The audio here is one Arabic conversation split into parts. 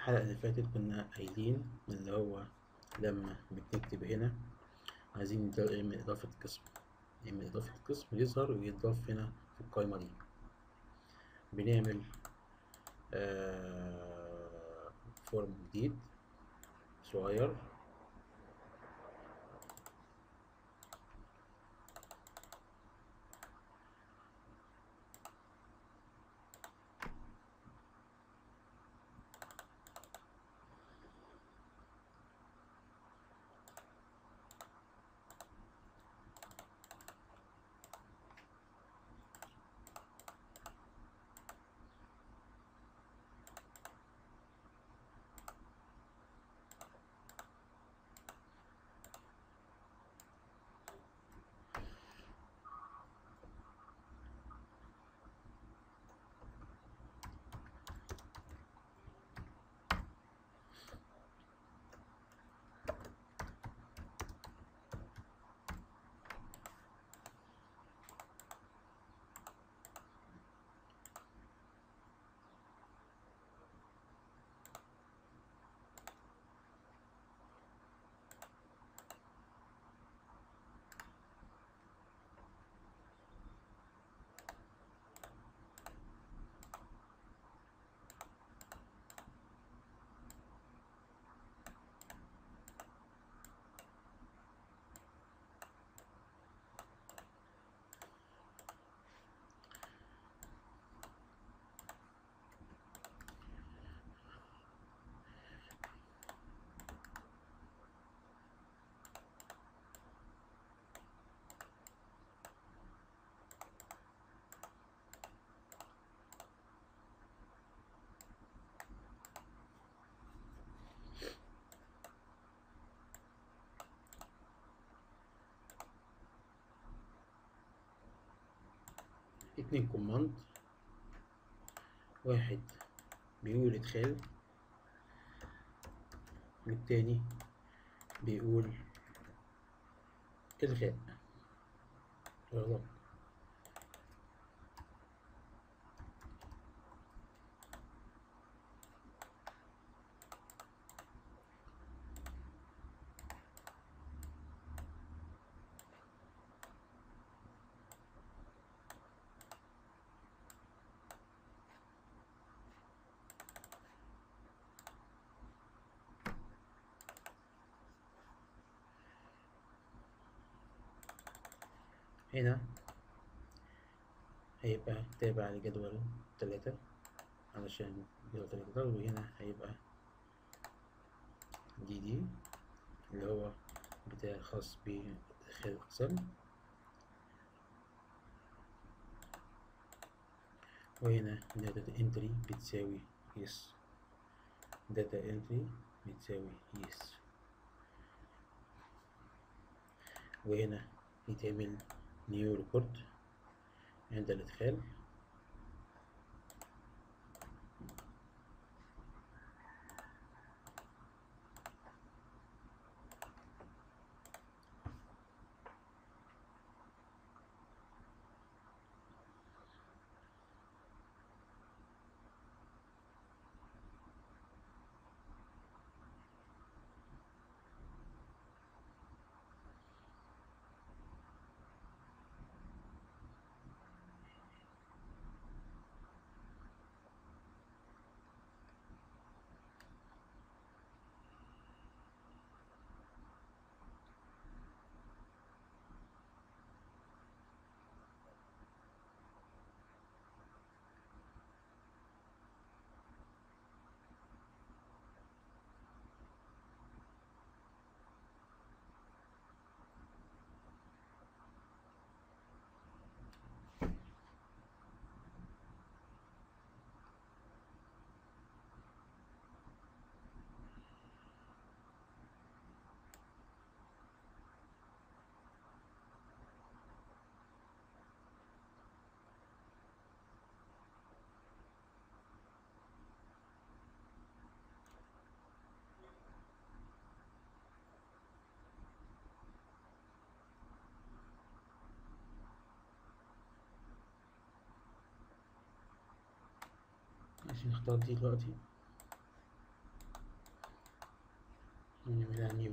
الحلقة اللي فاتت كنا قايلين اللي هو لما بنكتب هنا عايزين نعمل إضافة قسم نعمل إضافة قسم يظهر ويضاف هنا في القائمة دي. بنعمل آه فورم جديد صغير. اتنين كوماند. واحد بيقول ادخال والتاني بيقول الغاء اغلاق هنا. هيبقى تابع لجدول تلاتة علشان جدول تلاتة وهنا هيبقى دي دي اللي هو بتاع خاص بإدخال الأقسام. وهنا data entry بتساوي yes data entry بتساوي yes وهنا يتعمل نيو ريكورد. عند الإدخال. ماشي نختار دي دلوقتي؟ ونعملها نيو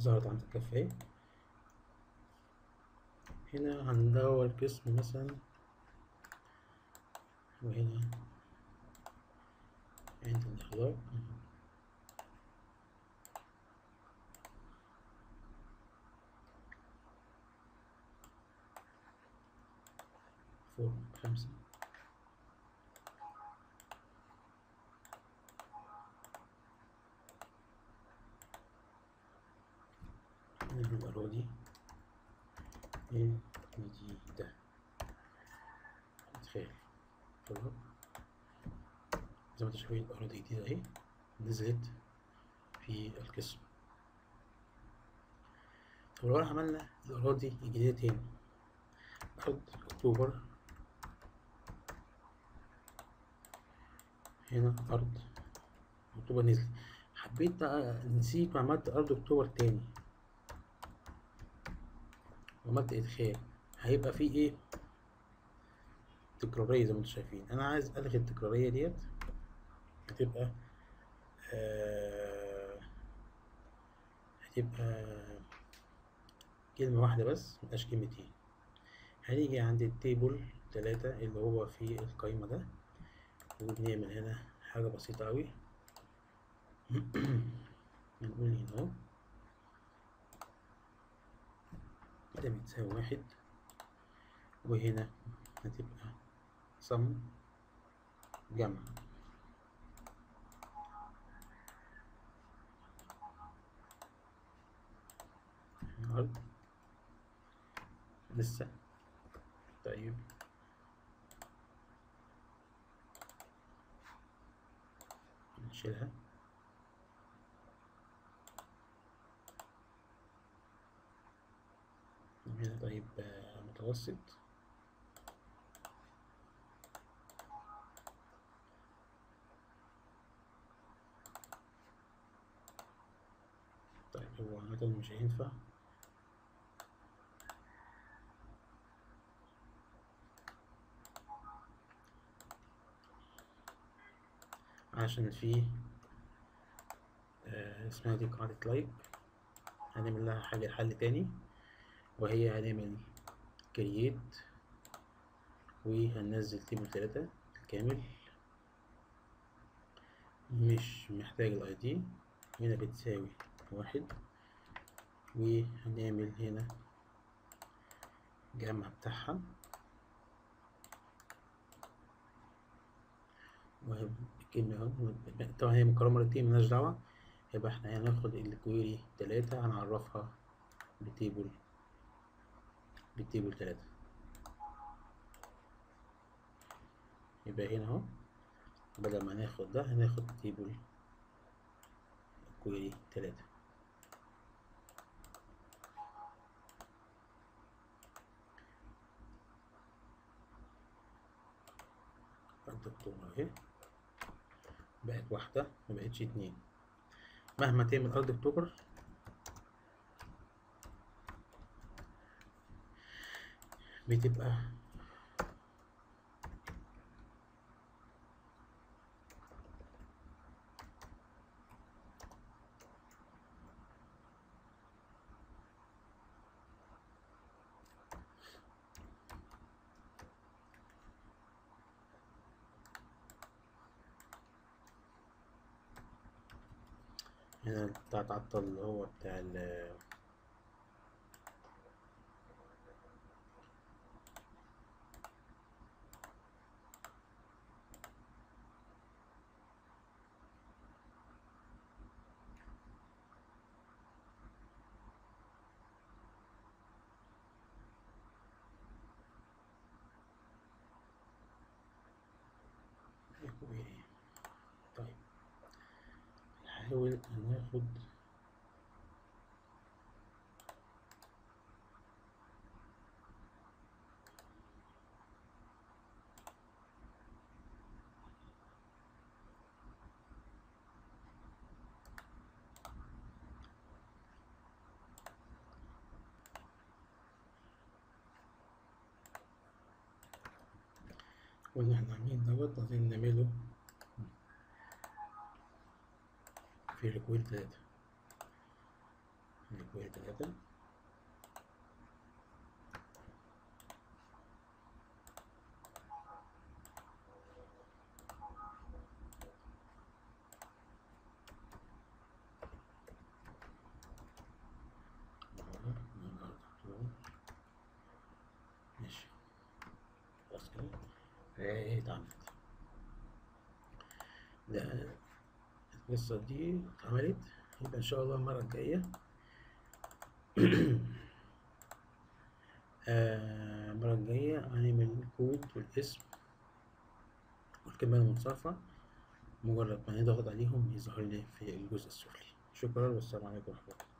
ظهرت عند الكف اهي هنا هندور قسم مثلا. وهنا عند الإخلاق فوق خمسة نعمل الأراضي الجديدة تخيل طلب زي ما شايفين الأراضي الجديدة أهي نزلت في القسم. طب لو عملنا الأراضي الجديدة تاني أرض أكتوبر. هنا أرض أكتوبر نزل حبيت بقى نسيت وعملت أرض أكتوبر تاني. وعملت إدخال. هيبقى فيه إيه؟ تكرارية زي ما أنتم شايفين. أنا عايز ألغي التكرارية ديت. هتبقى آه هتبقى كلمة واحدة بس مبقاش كلمتين هنيجي عند التيبل تلاتة اللي هو في القايمة ده وبنعمل هنا حاجة بسيطة أوي. هنقول هنا أهو. ده بتساوي واحد. وهنا هتبقى صم جمع. الأرض. لسه. طيب. نشيلها. هنا طيب آه، متوسط. طيب هو عامة مش هينفع. عشان في آه، اسمها دي قاعدة لايك. هنعمل لها حاجة حل تاني. وهي هنعمل كرييت وهننزل تيبل تلاتة كامل. مش محتاج الاي دي هنا بتساوي واحد. وهنعمل هنا جمع بتاعها. والكلمة أهو. طبعا هي مكررة مرتين ملناش دعوة. يبقى إحنا هناخد ال query تلاتة هنعرفها ب table بال table تلاتة. يبقى هنا أهو. بدل ما ناخد ده هناخد table query تلاتة. الدكتور اهي بقت واحدة مبقتش اتنين. مهما تعمل ارض اكتوبر. بتبقى هنا بتاع تعطل اللي هو بتاع ال نحاول ناخد إحنا عاملين دوت عايزين نعمله. في الكويل تلاتة الكويل تلاتة ماشي. خلاص كده. إيه اتعملت ده القصة دي اتعملت. يبقى إن شاء الله المرة الجاية. آه، المرة الجاية هنعمل الكود والاسم والكلمة المنصرفة. مجرد ما نضغط عليهم يظهر لي في الجزء السفلي شكرا والسلام عليكم ورحمة الله.